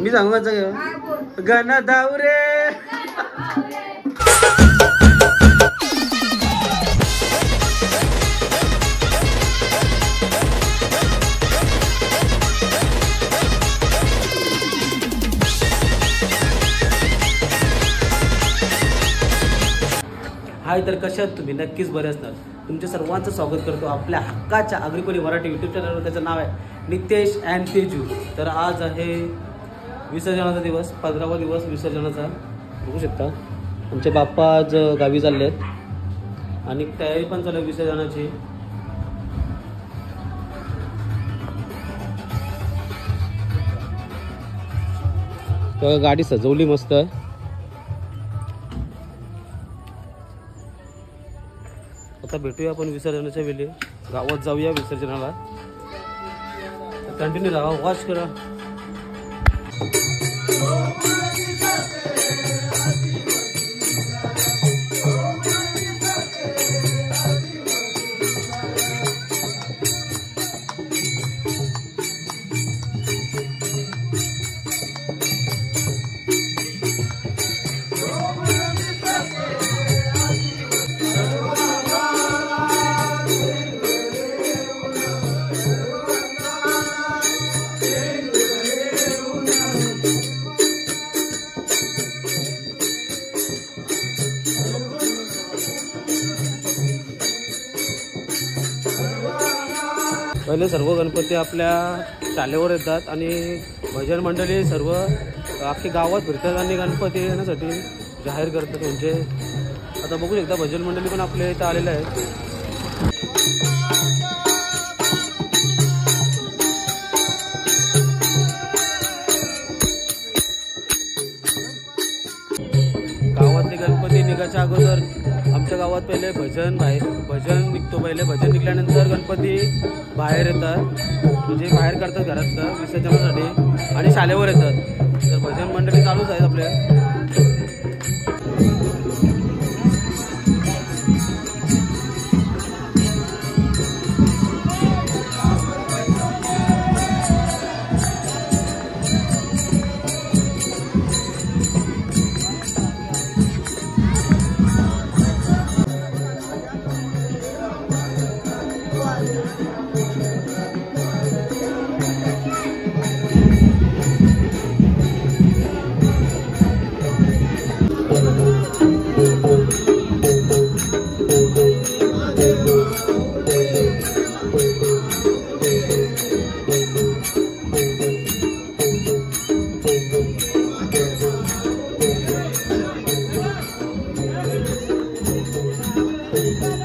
मी सांगू का गण धावरे आहे तर कशात तुम्ही? नक्कीच बरे असणार. तुमच्या सर्वांचं स्वागत करतो आपल्या हक्काच्या आग्रिकोली मराठी यूट्यूब चॅनलवर त्याचं नाव आहे नितेश अँड तेजू. तर आज आहे विसर्जनाचा दिवस पंधरावा दिवस विसर्जनाचा. बघू शकता. आमचे बाप्पा आज गावी चालले आहेत. आणि तयारी पण चालू आहे विसर्जनाची. तर गाडी सजवली मस्त आहे. आता भेटूया आपण विसर्जनाच्या वेळी. गावात जाऊया विसर्जनाला. कंटिन्यू राहा वॉच करा. पहिले सर्व गणपती आपल्या शालेवर येतात आणि भजन मंडळी सर्व अख्खे गावात फिरतात आणि गणपती येण्यासाठी जाहीर करतात. म्हणजे आता बघू शकता भजन मंडळी पण आपल्या इथं आलेलं आहेत. गावातले गणपती निघायच्या अगोदर आमच्या गावात पहिले भजन बाहेर भजन निघतो पहिले. भजन निघल्यानंतर गणपती बाहेर येतात. म्हणजे बाहेर करतात घरात विसर्जनासाठी. आणि शाळेवर येतात. तर भजन मंडळी चालूच आहेत आपल्या.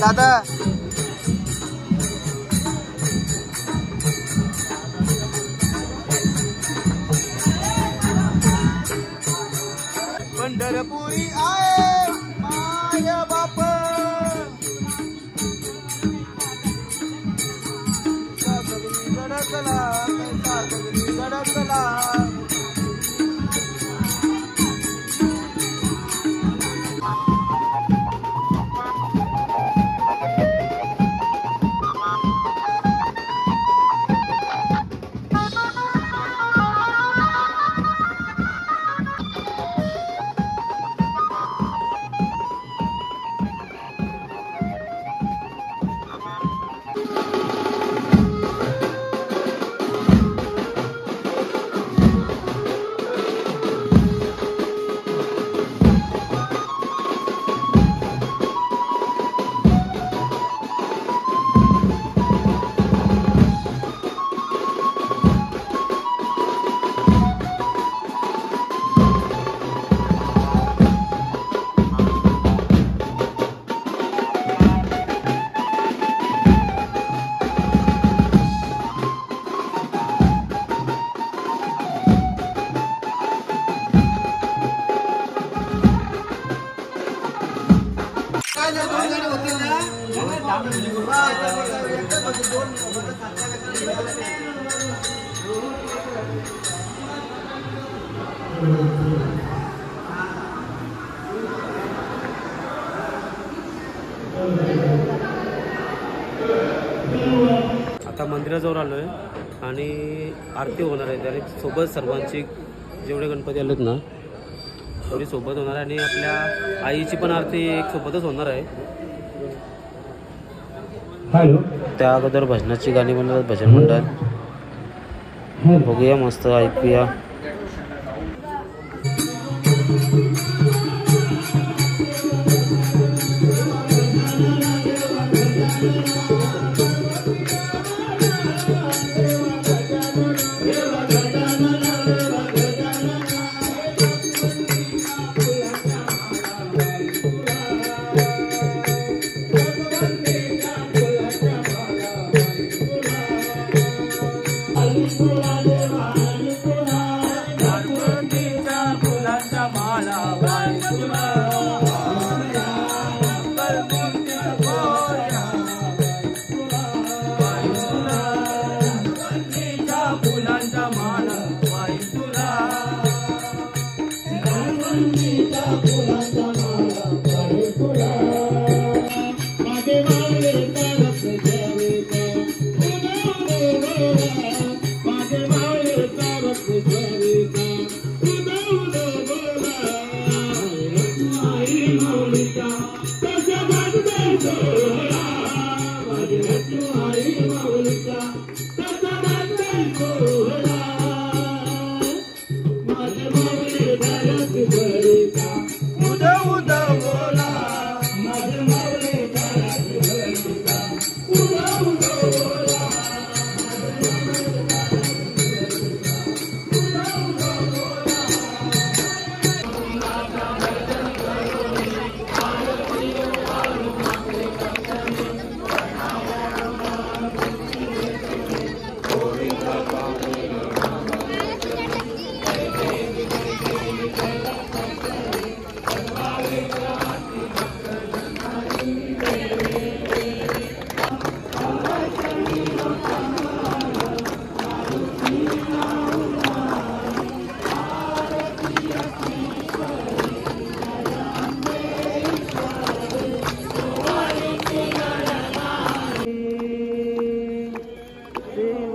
दादा. पंढरपुरी आय आता मंदिराजवळ आलो आहे आणि आरती होणार आहे. त्याने सोबत सर्वांची जेवढे गणपती आलेत ना तेवढी सोबत होणार आहे आणि आपल्या आईची पण आरती एक सोबतच होणार आहे. हॅलो. त्या अगोदर भजनाची गाणी म्हणतात भजन म्हणतात. बघूया मस्त ऐकूया. Come on.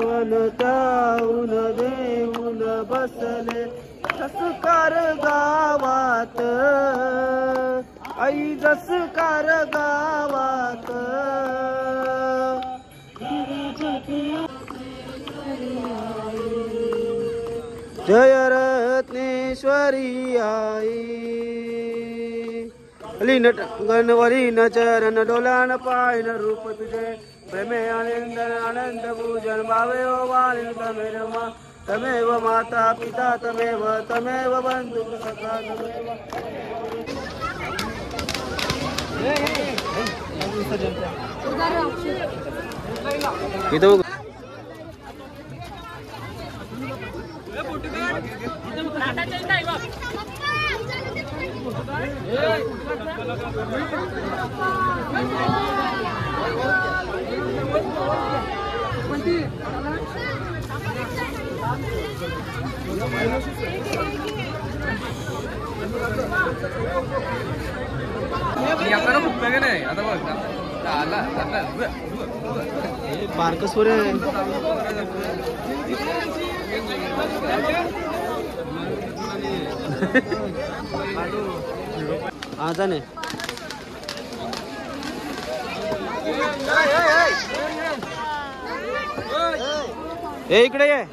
जाऊन देऊन बसले जसकार गावात. आई जसकार गावात. जय रत्नेश्वरी आई. नट गणवरी न चरण डोलान पायन रूप तुझे प्रेमे आनंद आनंद पूजन भावे ओ वाणी तमेव मा। तमेव माता पिता तमेव तमेव बंधु सखा तमेव। इथं बघ. बारकसवर हा जाणे ए इकडे ये.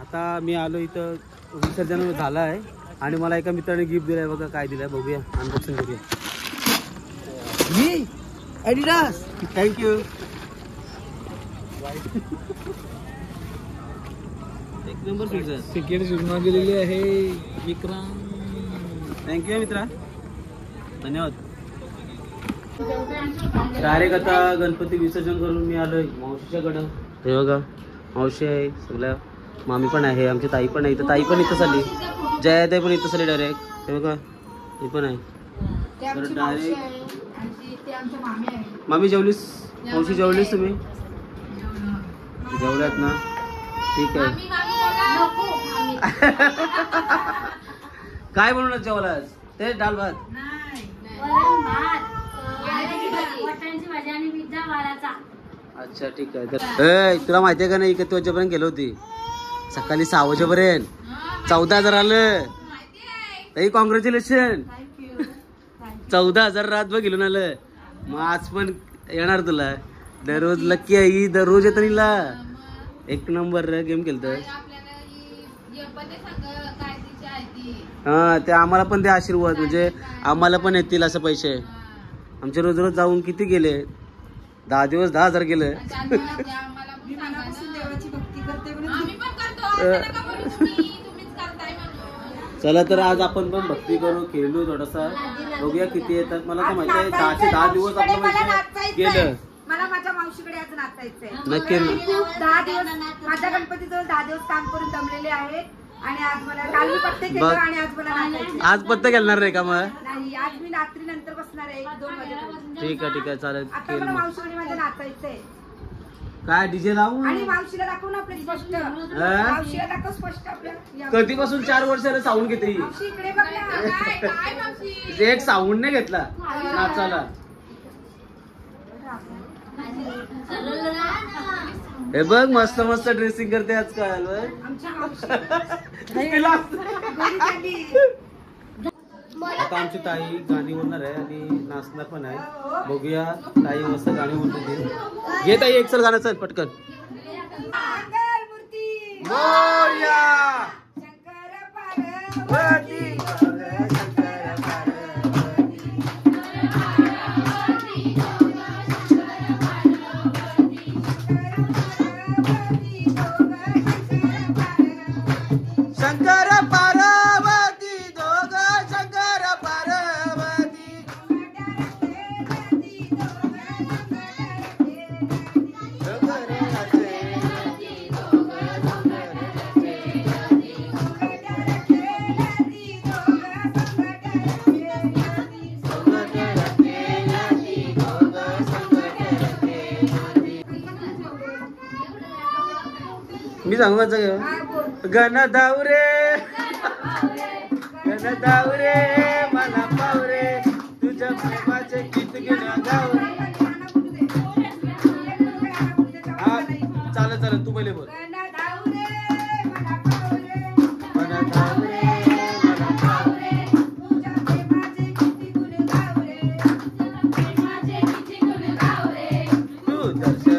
आता मी आलो इथं विसर्जन झालं आहे आणि मला एका मित्राने गिफ्ट दिलाय बघा काय दिलाय बघूया. अनबॉक्सिंग करूया. मी? थँक्यू एक नंबर गेलेली आहे. विक्रम. थँक्यू मित्रा. धन्यवाद. डायरेक्ट आता गणपती विसर्जन करून मी आलोय मावशीच्याकडं. हे बघा मावशी आहे सगळ्या मामी पण आहे आमची ताई पण आहे इथं ताई पण इथं आली जया ताई पण इथं आली डायरेक्ट हे बघा ही पण आहे. तर डायरेक्ट मामी जेवलीस? मावशी जेवलीस तुम्ही? जेवल्यात ना? ठीक आहे. काय बनवणार जेवलास ते डाल भात. अच्छा ठीक आहे. तर ए, तुला माहिती आहे का नाही इकडे वाजेपर्यंत गेलो होती. सकाळी सहा वाजेपर्यंत. चौदा हजार आलं. ताई कॉंग्रॅच्युलेशन चौदा हजार रातभर गेलो ना आलं. मग आज पण येणार तुला. दररोज लक्की आहे ही दररोज येतं नीला एक नंबर गेम खेळत हा ते. आम्हाला पण ते आशीर्वाद म्हणजे आम्हाला पण येतील असं पैसे. आमचे रोज रोज जाऊन किती गेले? दहा दिवस दहा हजार गेले. चला तर आज आपण पण भक्ती करू खेळलो थोडासा. बघूया किती येतात. मला तर माहिती आहे दहाचे दहा दिवस पैसे गेलं. मला माझ्या मावशीकडे आज नाचायचंय. नक्की दहा दिवस माझ्या गणपतीजवळ दहा दिवस काम करून दमलेले आहेत आणि आज मला काल मी पत्ते केलं बघ. आणि आज मला नाचायचं. आज पत्ता खेळणार नाही का मग? नाही आज मी रात्री नंतर बसणार आहे एक दोन वाजेपर्यंत. ठीक आहे ठीक आहे चालेल आता खेळ मला मग. मावशीकडे माझ्या नाचायचंय. काय डीजे लावू? आणि मावशीला दाखव ना आपले स्पष्ट? मावशीला दाखव स्पष्ट या- कधीपासून चार वर्षाला साऊंड घेते ही? मावशी इकडे बघ ना. एक साऊंड नाही घेतला नाचाला हे बघ मस्त मस्त ड्रेसिंग करते आजकाल. आता आमची ताई गाणी बोलणार आहे आणि नाचणार पण आहे. बघूया ताई मस्त गाणी बोलते ती. घे ताई एक चल गाणं चल पटकन. मोरया! मी सांगू सगळं गण धावरे गण धावरे मला पावरे तुझ्या प्रेमाचे गीत घेण्या गावरे हा चालेल चालेल तू पहिले बोल. तू दर्शनाला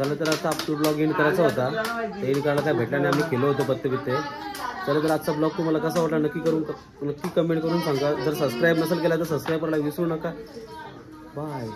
तर आता आपला ब्लॉग एंड करायचा होता. ते करायला काय भेटला नाही आम्ही केलो होतो पत्ते बित्ते चला तर आजचा ब्लॉग तुम्हाला कसा वाटला नक्की करून नक्की कमेंट करून सांगा. जर सबस्क्राईब नसेल केला तर सबस्क्राईब करायला विसरू नका. बाय